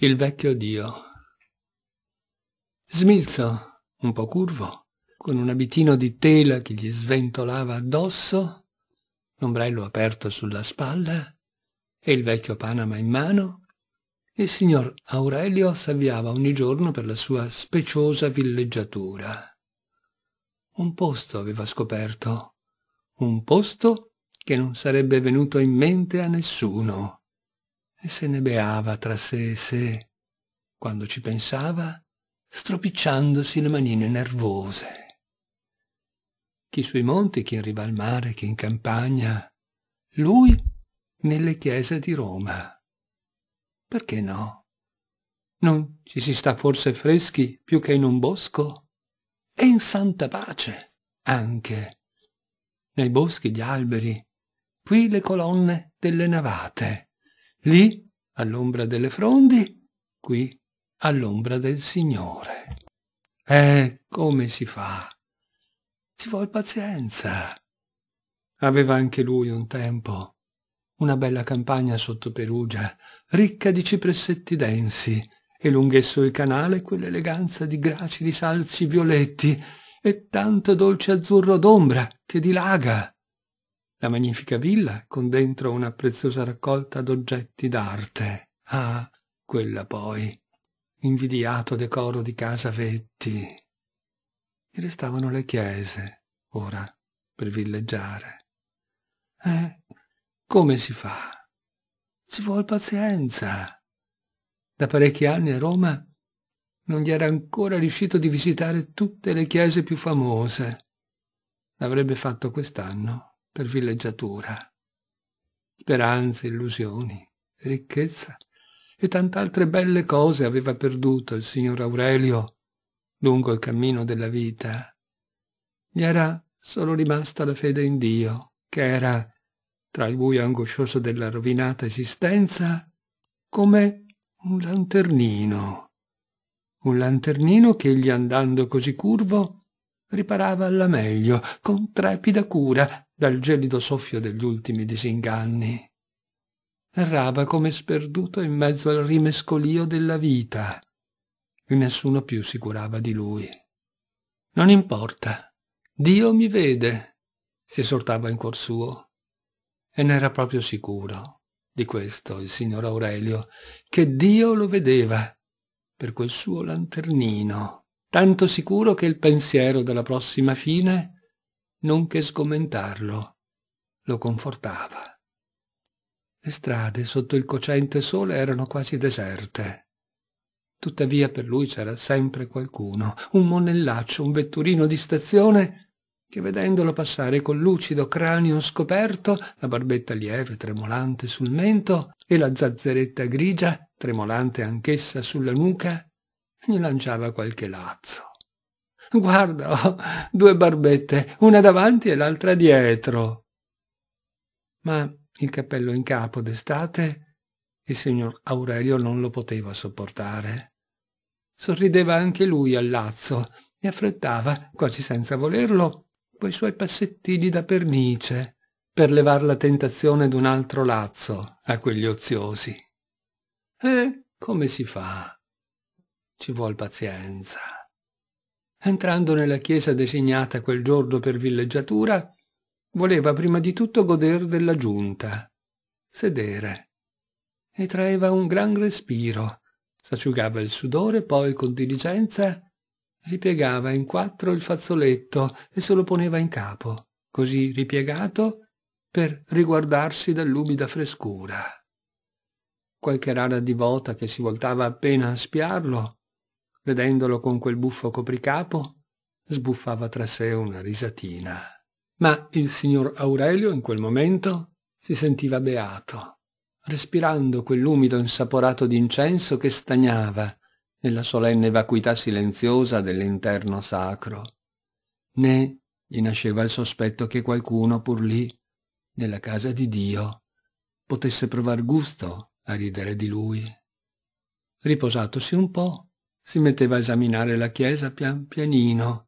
Il vecchio Dio. Smilzo, un po' curvo, con un abitino di tela che gli sventolava addosso, l'ombrello aperto sulla spalla e il vecchio Panama in mano, il signor Aurelio s'avviava ogni giorno per la sua speciosa villeggiatura. Un posto aveva scoperto, un posto che non sarebbe venuto in mente a nessuno e se ne beava tra sé e sé, quando ci pensava, stropicciandosi le manine nervose. Chi sui monti, chi in riva al mare, chi in campagna, lui nelle chiese di Roma. Perché no? Non ci si sta forse freschi più che in un bosco? E in santa pace, anche. Nei boschi gli alberi, qui le colonne delle navate lì all'ombra delle frondi, qui all'ombra del Signore. Eh, come si fa? Ci vuol pazienza. Aveva anche lui un tempo una bella campagna sotto Perugia, ricca di cipressetti densi, e lunghesso il canale quell'eleganza di gracili salci violetti e tanto dolce azzurro d'ombra che dilaga la magnifica villa con dentro una preziosa raccolta d'oggetti d'arte. Ah, quella poi, invidiato decoro di casa Vetti. E restavano le chiese, ora, per villeggiare. Eh, come si fa? Ci vuol pazienza. Da parecchi anni a Roma non gli era ancora riuscito di visitare tutte le chiese più famose. L'avrebbe fatto quest'anno per villeggiatura. Speranze, illusioni, ricchezza e tant'altre belle cose aveva perduto il signor Aurelio lungo il cammino della vita. Gli era solo rimasta la fede in Dio, che era, tra il buio angoscioso della rovinata esistenza, come un lanternino. Un lanternino che egli andando così curvo riparava alla meglio, con trepida cura, dal gelido soffio degli ultimi disinganni. Errava come sperduto in mezzo al rimescolio della vita e nessuno più si curava di lui. Non importa, Dio mi vede, si esortava in cuor suo. E n'era proprio sicuro di questo il signor Aurelio, che Dio lo vedeva per quel suo lanternino, tanto sicuro che il pensiero della prossima fine non che sgomentarlo, lo confortava. Le strade sotto il cocente sole erano quasi deserte. Tuttavia per lui c'era sempre qualcuno, un monellaccio, un vetturino di stazione, che vedendolo passare col lucido cranio scoperto, la barbetta lieve tremolante sul mento e la zazzeretta grigia, tremolante anch'essa sulla nuca, gli lanciava qualche lazzo. Guarda, due barbette, una davanti e l'altra dietro. Ma il cappello in capo d'estate il signor Aurelio non lo poteva sopportare. Sorrideva anche lui al lazzo e affrettava, quasi senza volerlo, quei suoi passettini da pernice per levar la tentazione d'un altro lazzo a quegli oziosi. E come si fa? Ci vuol pazienza. Entrando nella chiesa designata quel giorno per villeggiatura, voleva prima di tutto goder della giunta, sedere, e traeva un gran respiro, s'asciugava il sudore, poi con diligenza ripiegava in quattro il fazzoletto e se lo poneva in capo, così ripiegato per riguardarsi dall'umida frescura. Qualche rara divota che si voltava appena a spiarlo vedendolo con quel buffo copricapo, sbuffava tra sé una risatina. Ma il signor Aurelio in quel momento si sentiva beato, respirando quell'umido insaporato d'incenso che stagnava nella solenne vacuità silenziosa dell'interno sacro. Né gli nasceva il sospetto che qualcuno pur lì, nella casa di Dio, potesse provar gusto a ridere di lui. Riposatosi un po', si metteva a esaminare la chiesa pian pianino,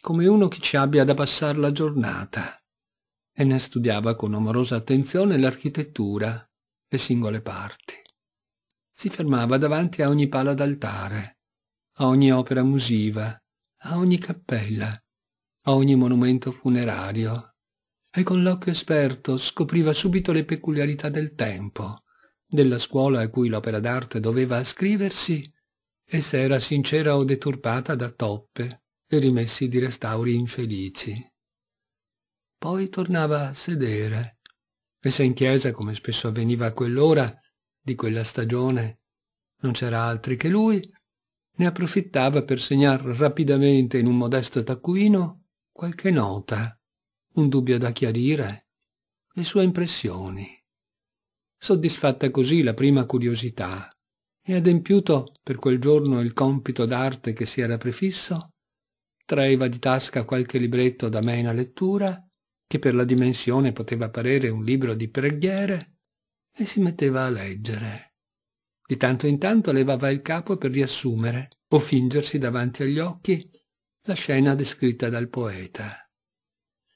come uno che ci abbia da passare la giornata, e ne studiava con amorosa attenzione l'architettura, le singole parti. si fermava davanti a ogni pala d'altare, a ogni opera musiva, a ogni cappella, a ogni monumento funerario, e con l'occhio esperto scopriva subito le peculiarità del tempo, della scuola a cui l'opera d'arte doveva ascriversi, e se era sincera o deturpata da toppe e rimessi di restauri infelici. Poi tornava a sedere, e se in chiesa, come spesso avveniva a quell'ora di quella stagione, non c'era altri che lui, ne approfittava per segnar rapidamente in un modesto taccuino qualche nota, un dubbio da chiarire, le sue impressioni. Soddisfatta così la prima curiosità e adempiuto per quel giorno il compito d'arte che si era prefisso, traeva di tasca qualche libretto da mena lettura, che per la dimensione poteva parere un libro di preghiere, e si metteva a leggere. Di tanto in tanto levava il capo per riassumere o fingersi davanti agli occhi la scena descritta dal poeta.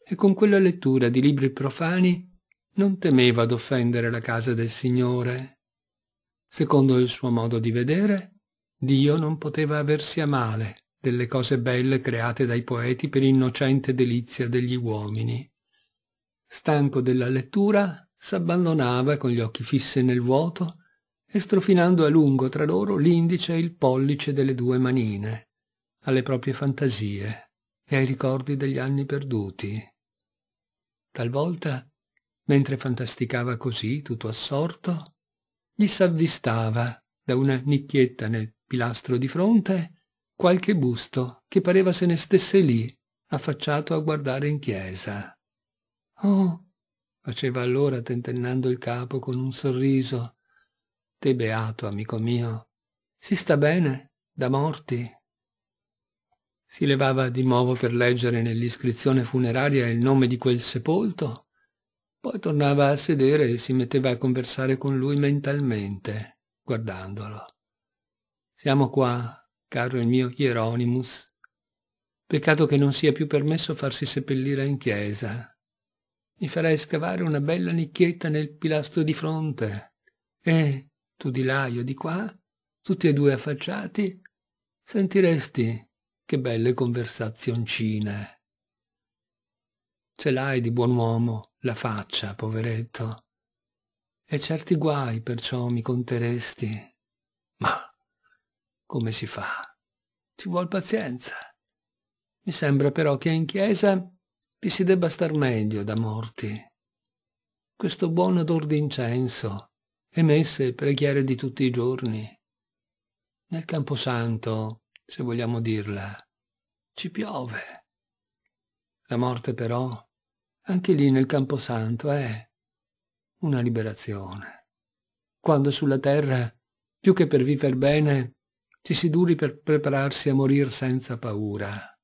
E con quella lettura di libri profani non temeva d'offendere la casa del Signore. Secondo il suo modo di vedere, Dio non poteva aversi a male delle cose belle create dai poeti per innocente delizia degli uomini. Stanco della lettura, s'abbandonava con gli occhi fissi nel vuoto e strofinando a lungo tra loro l'indice e il pollice delle due manine, alle proprie fantasie e ai ricordi degli anni perduti. Talvolta, mentre fantasticava così, tutto assorto, gli s'avvistava da una nicchietta nel pilastro di fronte qualche busto che pareva se ne stesse lì, affacciato a guardare in chiesa. Oh, faceva allora tentennando il capo con un sorriso, Te beato, amico mio, si sta bene da morti? Si levava di nuovo per leggere nell'iscrizione funeraria il nome di quel sepolto, poi tornava a sedere e si metteva a conversare con lui mentalmente, guardandolo. Siamo qua, caro il mio Hieronymus. Peccato che non sia più permesso farsi seppellire in chiesa. Mi farei scavare una bella nicchietta nel pilastro di fronte e tu di là, io di qua, tutti e due affacciati, sentiresti che belle conversazioncine. Ce l'hai di buon uomo la faccia, poveretto, e certi guai perciò mi conteresti. Ma come si fa? Ci vuol pazienza. Mi sembra però che in chiesa ti si debba star meglio da morti. Questo buon odor d'incenso, e messe e preghiere di tutti i giorni. Nel Camposanto, se vogliamo dirla, ci piove. La morte però, anche lì nel Camposanto, è una liberazione. Quando sulla terra, più che per viver bene, ci si duri per prepararsi a morir senza paura.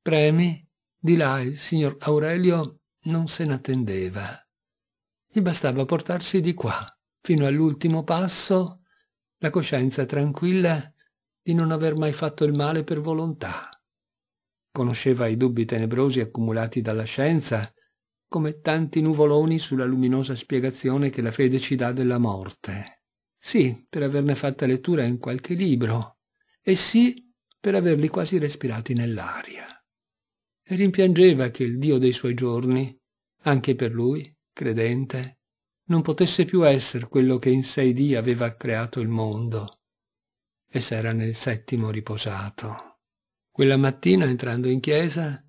Premi, di là il signor Aurelio non se ne attendeva. Gli bastava portarsi di qua, fino all'ultimo passo, la coscienza tranquilla di non aver mai fatto il male per volontà. Conosceva i dubbi tenebrosi accumulati dalla scienza, come tanti nuvoloni sulla luminosa spiegazione che la fede ci dà della morte. Sì, per averne fatta lettura in qualche libro, e sì, per averli quasi respirati nell'aria. E rimpiangeva che il Dio dei suoi giorni, anche per lui, credente, non potesse più essere quello che in sei dì aveva creato il mondo e s'era nel settimo riposato. Quella mattina, entrando in chiesa,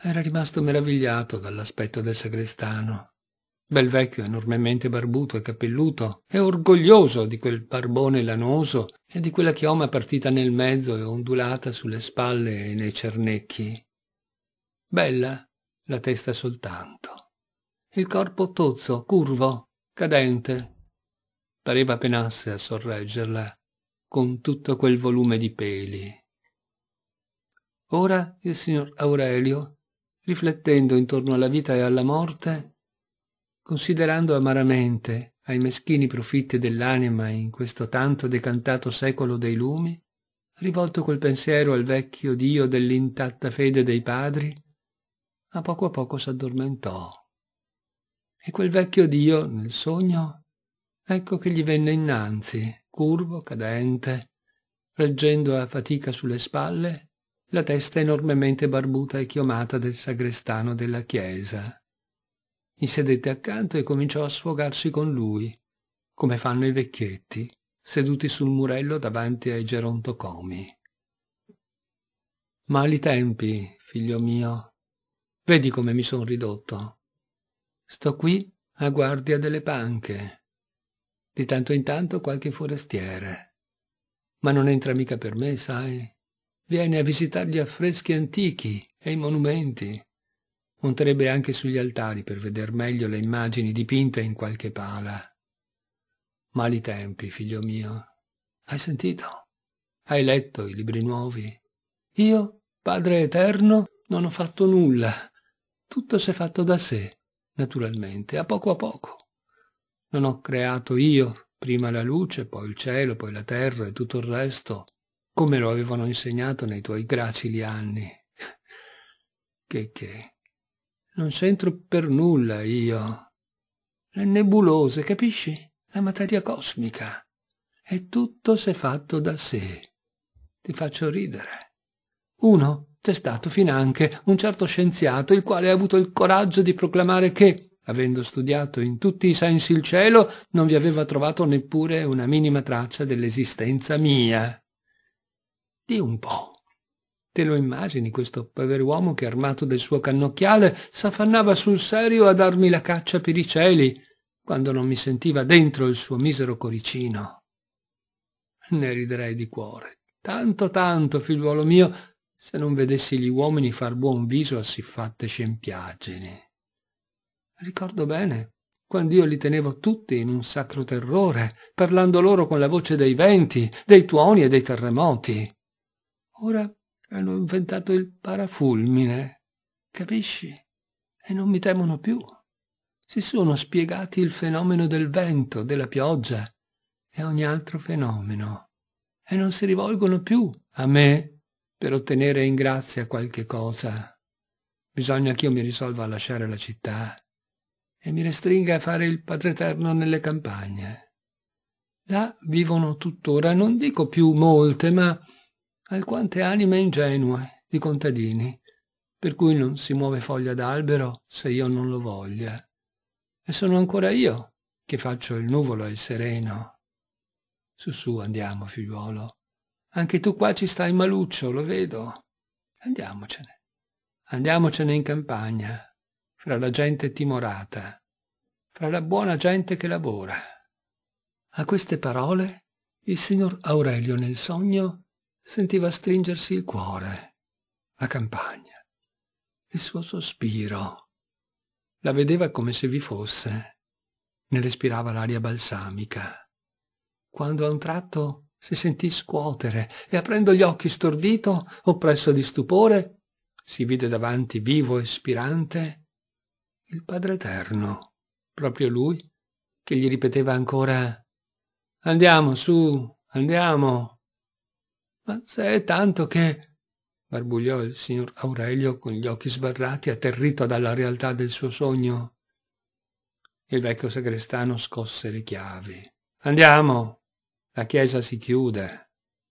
era rimasto meravigliato dall'aspetto del sagrestano. Bel vecchio, enormemente barbuto e capelluto, e orgoglioso di quel barbone lanoso e di quella chioma partita nel mezzo e ondulata sulle spalle e nei cernecchi. Bella la testa soltanto il corpo tozzo, curvo, cadente. Pareva penasse a sorreggerla con tutto quel volume di peli. Ora il signor Aurelio, riflettendo intorno alla vita e alla morte, considerando amaramente ai meschini profitti dell'anima in questo tanto decantato secolo dei lumi, rivolto quel pensiero al vecchio Dio dell'intatta fede dei padri, a poco a poco s'addormentò. E quel vecchio Dio, nel sogno, ecco che gli venne innanzi, curvo, cadente, reggendo a fatica sulle spalle la testa enormemente barbuta e chiomata del sagrestano della chiesa. Gli sedette accanto e cominciò a sfogarsi con lui, come fanno i vecchietti, seduti sul murello davanti ai gerontocomi. Mali tempi, figlio mio. Vedi come mi son ridotto. Sto qui a guardia delle panche. Di tanto in tanto qualche forestiere. Ma non entra mica per me, sai? Viene a visitare gli affreschi antichi e i monumenti. Monterebbe anche sugli altari per veder meglio le immagini dipinte in qualche pala. Mali tempi, figlio mio. Hai sentito? Hai letto i libri nuovi? Io, Padre Eterno, non ho fatto nulla. Tutto si è fatto da sé, naturalmente, a poco a poco. Non ho creato io, prima la luce, poi il cielo, poi la terra e tutto il resto come lo avevano insegnato nei tuoi gracili anni. Che che? Non c'entro per nulla io. Le nebulose, capisci? La materia cosmica. E tutto s'è fatto da sé. Ti faccio ridere. Uno c'è stato finanche un certo scienziato il quale ha avuto il coraggio di proclamare che, avendo studiato in tutti i sensi il cielo, non vi aveva trovato neppure una minima traccia dell'esistenza mia. Di un po'. Te lo immagini questo pover'uomo che armato del suo cannocchiale s'affannava sul serio a darmi la caccia per i cieli, quando non mi sentiva dentro il suo misero coricino? Ne riderei di cuore, tanto tanto, figliuolo mio, se non vedessi gli uomini far buon viso a siffatte scempiaggini. Ricordo bene quando io li tenevo tutti in un sacro terrore, parlando loro con la voce dei venti, dei tuoni e dei terremoti. Ora hanno inventato il parafulmine, capisci? E non mi temono più. Si sono spiegati il fenomeno del vento, della pioggia e ogni altro fenomeno. E non si rivolgono più a me per ottenere in grazia qualche cosa. Bisogna che io mi risolva a lasciare la città e mi restringa a fare il Padre Eterno nelle campagne. Là vivono tuttora, non dico più molte, ma alquante anime ingenue di contadini, per cui non si muove foglia d'albero se io non lo voglia. E sono ancora io che faccio il nuvolo e il sereno. Su su andiamo, figliuolo. Anche tu qua ci stai maluccio, lo vedo. Andiamocene. Andiamocene in campagna, fra la gente timorata, fra la buona gente che lavora. A queste parole il signor Aurelio nel sogno sentiva stringersi il cuore, la campagna, il suo sospiro. La vedeva come se vi fosse, ne respirava l'aria balsamica. Quando a un tratto si sentì scuotere e aprendo gli occhi stordito, oppresso di stupore, si vide davanti vivo e spirante il Padre Eterno, proprio lui, che gli ripeteva ancora Andiamo su, andiamo. Ma se è tanto che barbugliò il signor Aurelio con gli occhi sbarrati, atterrito dalla realtà del suo sogno. Il vecchio sagrestano scosse le chiavi. Andiamo, la chiesa si chiude.